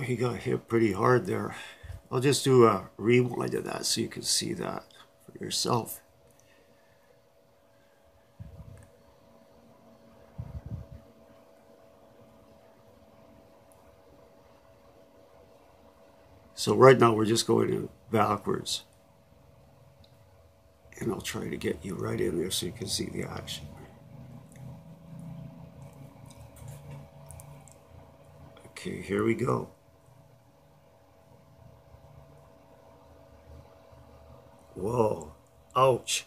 he got hit pretty hard there. I'll just do a rewind of that so you can see that for yourself. So right now we're just going in backwards. And I'll try to get you right in there so you can see the action. Okay, here we go. Whoa. Ouch.